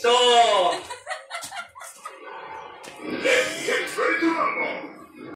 そう。